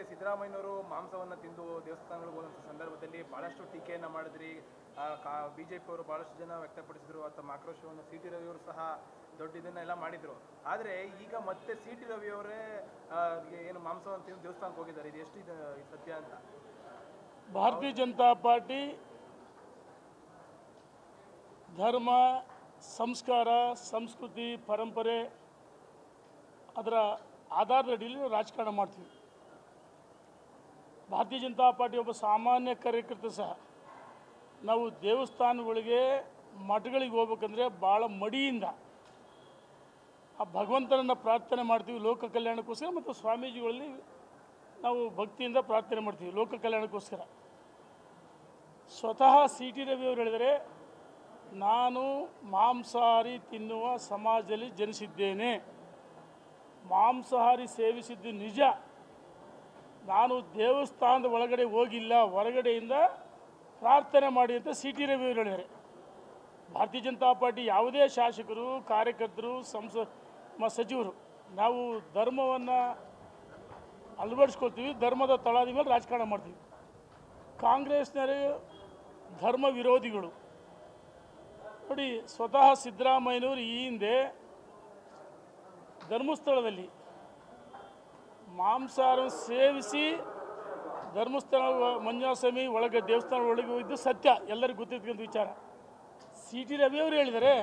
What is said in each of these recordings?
ಮತ್ತೆ ಸಿದ್ದರಾಮಯ್ಯನವರು ಮಾಂಸವನ್ನ ತಿಂದು ದೇವಸ್ಥಾನಗಳಿಗೆ ಹೋದಂಥ ಸಂದರ್ಭದಲ್ಲಿ ಬಹಳಷ್ಟು ಟೀಕೆಯನ್ನ ಮಾಡಿದ್ರಿ. ಬಿಜೆಪಿ ಅವರು ಬಹಳಷ್ಟು ಜನ ವ್ಯಕ್ತಪಡಿಸಿದ್ರು. ಅಥವಾ ಆಕ್ರೋಶವನ್ನು ಸಿ ಟಿ ರವಿಯವರು ಸಹ ದೊಡ್ಡ ಇದನ್ನೆಲ್ಲ ಮಾಡಿದ್ರು. ಆದ್ರೆ ಈಗ ಮತ್ತೆ ಸಿ ಟಿ ರವಿಯವರೇ ಏನು ಮಾಂಸವನ್ನು ತಿಂದು ದೇವಸ್ಥಾನಕ್ಕೆ ಹೋಗಿದ್ದಾರೆ. ಇದು ಎಷ್ಟು ಇದು ಸತ್ಯ ಅಂತ? ಭಾರತೀಯ ಜನತಾ ಪಾರ್ಟಿ ಧರ್ಮ, ಸಂಸ್ಕಾರ, ಸಂಸ್ಕೃತಿ, ಪರಂಪರೆ ಅದರ ಆಧಾರದ ಅಡಿಯಲ್ಲಿ ನಾವು ರಾಜಕಾರಣ ಮಾಡ್ತೀವಿ. ಭಾರತೀಯ ಜನತಾ ಪಾರ್ಟಿ ಒಬ್ಬ ಸಾಮಾನ್ಯ ಕಾರ್ಯಕರ್ತ ಸಹ. ನಾವು ದೇವಸ್ಥಾನಗಳಿಗೆ ಮಠಗಳಿಗೆ ಹೋಗ್ಬೇಕಂದ್ರೆ ಭಾಳ ಮಡಿಯಿಂದ ಆ ಭಗವಂತನನ್ನು ಪ್ರಾರ್ಥನೆ ಮಾಡ್ತೀವಿ ಲೋಕ ಕಲ್ಯಾಣಕ್ಕೋಸ್ಕರ ಮತ್ತು ಸ್ವಾಮೀಜಿಗಳಲ್ಲಿ ನಾವು ಭಕ್ತಿಯಿಂದ ಪ್ರಾರ್ಥನೆ ಮಾಡ್ತೀವಿ ಲೋಕ ಕಲ್ಯಾಣಕ್ಕೋಸ್ಕರ. ಸ್ವತಃ ಸಿ ಟಿ ರವಿ ಅವರು ಹೇಳಿದರೆ, ನಾನು ಮಾಂಸಾಹಾರಿ ತಿನ್ನುವ ಸಮಾಜದಲ್ಲಿ ಜನಿಸಿದ್ದೇನೆ. ಮಾಂಸಾಹಾರಿ ಸೇವಿಸಿದ್ದು ನಿಜ. ನಾನು ದೇವಸ್ಥಾನದ ಒಳಗಡೆ ಹೋಗಿಲ್ಲ, ಹೊರಗಡೆಯಿಂದ ಪ್ರಾರ್ಥನೆ ಮಾಡಿ ಅಂತ ಸಿ ಟಿ ರವಿ ಹೇಳಿದ್ದಾರೆ. ಭಾರತೀಯ ಜನತಾ ಪಾರ್ಟಿ ಯಾವುದೇ ಶಾಸಕರು, ಕಾರ್ಯಕರ್ತರು, ಸಂಸ ಸಚಿವರು, ನಾವು ಧರ್ಮವನ್ನು ಅಳವಡಿಸ್ಕೊಳ್ತೀವಿ, ಧರ್ಮದ ತಳಾದಿ ಮೇಲೆ ರಾಜಕಾರಣ ಮಾಡ್ತೀವಿ. ಕಾಂಗ್ರೆಸ್ನವರು ಧರ್ಮ ವಿರೋಧಿಗಳು. ನೋಡಿ, ಸ್ವತಃ ಸಿದ್ದರಾಮಯ್ಯನವರು ಈ ಹಿಂದೆ ಧರ್ಮಸ್ಥಳದಲ್ಲಿ ಮಾಂಸಾಹಾರ ಸೇವಿಸಿ ಧರ್ಮಸ್ಥಳ ಮಂಜುನಾಥಸ್ವಾಮಿ ಒಳಗೆ ದೇವಸ್ಥಾನ ಒಳಗೆ ಹೋಗಿದ್ದು ಸತ್ಯ ಎಲ್ಲರಿಗೂ ಗೊತ್ತಿರ್ತಕ್ಕಂಥ ವಿಚಾರ. ಸಿ ಟಿ ರವಿ ಅವರು ಹೇಳಿದ್ದಾರೆ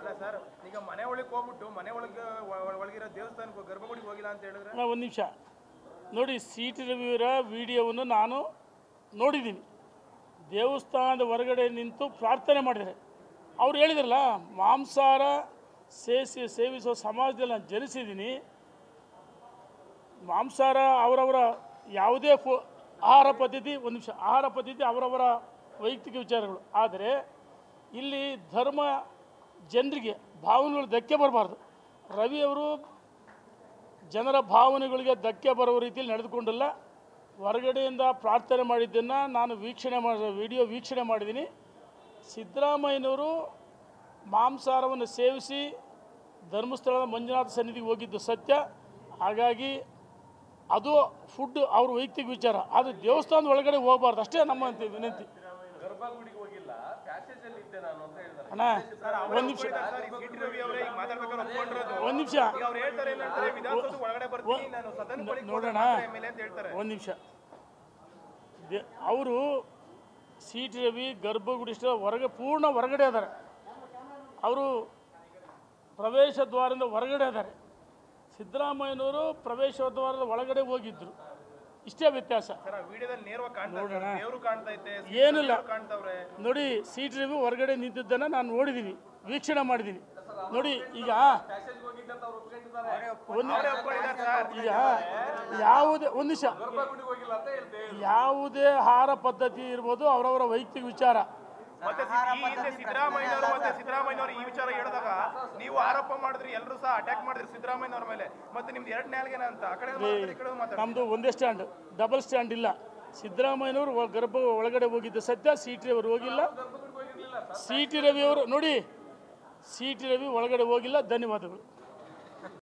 ಅಲ್ಲ ಸರ್ ಈಗ ಮನೆ ಒಳಗೆ ಹೋಗ್ಬಿಟ್ಟು ಮನೆ ಒಳಗೆ ಒಳಗಿರೋ ದೇವಸ್ಥಾನಕ್ಕೆ ಗರ್ಭಗುಡಿಗೆ ಹೋಗಿಲ್ಲ ಅಂತ ಹೇಳಿದ್ರೆ? ಒಂದು ನಿಮಿಷ. ನೋಡಿ ಸಿ ಟಿ ರವಿಯವರ ವಿಡಿಯೋವನ್ನು ನಾನು ನೋಡಿದ್ದೀನಿ. ದೇವಸ್ಥಾನದ ಹೊರಗಡೆ ನಿಂತು ಪ್ರಾರ್ಥನೆ ಮಾಡಿದರೆ ಅವ್ರು ಹೇಳಿದ್ರಲ್ಲ ಮಾಂಸಾಹಾರ ಸೇವಿಸಿ ಸೇವಿಸೋ ಸಮಾಜದಲ್ಲಿ ನಾನು ಜನಿಸಿದ್ದೀನಿ. ಮಾಂಸಾಹಾರ ಅವರವರ ಯಾವುದೇ ಆಹಾರ ಪದ್ಧತಿ, ಒಂದು ನಿಮಿಷ, ಆಹಾರ ಪದ್ಧತಿ ಅವರವರ ವೈಯಕ್ತಿಕ ವಿಚಾರಗಳು. ಆದರೆ ಇಲ್ಲಿ ಧರ್ಮ ಜನರಿಗೆ ಭಾವನೆಗಳು ಧಕ್ಕೆ ಬರಬಾರ್ದು. ರವಿ ಅವರು ಜನರ ಭಾವನೆಗಳಿಗೆ ಧಕ್ಕೆ ಬರುವ ರೀತಿಯಲ್ಲಿ ನಡೆದುಕೊಂಡಿಲ್ಲ. ಹೊರಗಡೆಯಿಂದ ಪ್ರಾರ್ಥನೆ ಮಾಡಿದ್ದನ್ನು ನಾನು ವೀಕ್ಷಣೆ ಮಾಡಿ, ವಿಡಿಯೋ ವೀಕ್ಷಣೆ ಮಾಡಿದ್ದೀನಿ. ಸಿದ್ದರಾಮಯ್ಯನವರು ಮಾಂಸಾಹಾರವನ್ನು ಸೇವಿಸಿ ಧರ್ಮಸ್ಥಳದ ಮಂಜುನಾಥ ಸನ್ನಿಧಿಗೆ ಹೋಗಿದ್ದು ಸತ್ಯ. ಹಾಗಾಗಿ ಅದು ಫುಡ್ ಅವ್ರ ವೈಯಕ್ತಿಕ ವಿಚಾರ. ಅದು ದೇವಸ್ಥಾನದ ಒಳಗಡೆ ಹೋಗಬಾರ್ದು. ಅಷ್ಟೇ ನಮ್ಮ ಅಂತಿ- ವಿನಂತಿ. ಗರ್ಭಗುಡಿಗೆ ಹೋಗಿಲ್ಲ. ಪ್ಯಾಸೇಜ್ ಅಲ್ಲಿ ಇದ್ದೆ ನಾನು ಅಂತ ಹೇಳಿದ್ದಾರೆ ಅಣ್ಣ ಒಂದು ನಿಮಿಷ ಒಂದು ನಿಮಿಷ. ಈಗ ಅವ್ರು ಹೇಳ್ತಾರೆ ಏನಂದ್ರೆ ವಿಧಾನಸೌಧ ಒಳಗಡೆ ಬರ್ತೀನಿ ನಾನು. ಸದನ ನೋಡೋಣ. ಎಂ ಅಂತ ಹೇಳ್ತಾರೆ. ಒಂದು ನಿಮಿಷ. ಅವರು ಸಿ ಟಿ ರವಿ ಗರ್ಭಗುಡಿಷ್ಟ ಹೊರಗೆ ಪೂರ್ಣ ಹೊರಗಡೆ ಇದ್ದಾರೆ ಅವರು ಪ್ರವೇಶ ದ್ವಾರದಿಂದ ಹೊರಗಡೆ ಇದ್ದಾರೆ ಸಿದ್ದರಾಮಯ್ಯನವರು ಪ್ರವೇಶೋದ್ವಾರದ ಒಳಗಡೆ ಹೋಗಿದ್ರು. ಇಷ್ಟೇ ವ್ಯತ್ಯಾಸ. ಸರ್ ಆ ವಿಡಿಯೋದಲ್ಲಿ ನೇರವಾಗಿ ಕಾಣ್ತಾ ಇದ್ದಾರೆ. ದೇವರು ಕಾಣ್ತಾ ಐತೆ ಏನಿಲ್ಲ. ಕಾಣ್ತಾವ್ರೆ. ನೋಡಿ ಸಿ ಟಿ ರವಿ ಹೊರಗಡೆ ನಿಂತಿದ್ದನ್ನು ನಾನು ನೋಡಿದ್ದೀನಿ ವೀಕ್ಷಣೆ ಮಾಡಿದ್ದೀನಿ ನೋಡಿ ಈಗ ಈಗ ಯಾವುದೇ ಒಂದು ನಿಮಿಷ. ಹೋಗಿಲ್ಲ ಅಂತ ಹೇಳ್ದೆ. ಯಾವುದೇ ಆಹಾರ ಪದ್ಧತಿ ಇರ್ಬೋದು ಅವರವರ ವೈಯಕ್ತಿಕ ವಿಚಾರ. ಮತ್ತೆ ಸಿ- ಈ ಹಿಂದೆ ಸಿದ್ದರಾಮಯ್ಯನವರು ಮತ್ತೆ ಸಿದ್ದರಾಮಯ್ಯನವರು ಈ ವಿಚಾರ ಹೇಳಿದಾಗ ನೀವು ಆರೋಪ ಮಾಡಿದ್ರಿ ಎಲ್ಲರೂ ಸಹ ಅಟ್ಯಾಕ್ ಮಾಡಿದ್ರಿ ಸಿದ್ದರಾಮಯ್ಯನವ್ರ ಮೇಲೆ. ಮತ್ತೆ ನಿಮ್ದು ಎರಡು ನ್ಯಾಲ್ಗೆನ ಅಂತ ಆ ಕಡೆ ಈ ನಮ್ಮದು ಒಂದೇ ಸ್ಟ್ಯಾಂಡ್ ಡಬಲ್ ಸ್ಟ್ಯಾಂಡ್ ಇಲ್ಲ. ಸಿದ್ದರಾಮಯ್ಯನವರು ಒ- ಗರ್ಭ ಒಳಗಡೆ ಹೋಗಿದ್ದು ಸತ್ಯ ಸಿ ಟಿ ಅವರು ಹೋಗಿಲ್ಲ. ಸಿ ಟಿ ರವಿ ಅವರು ನೋಡಿ ಸಿ ಟಿ ರವಿ ಒಳಗಡೆ ಹೋಗಿಲ್ಲ ಧನ್ಯವಾದಗಳು.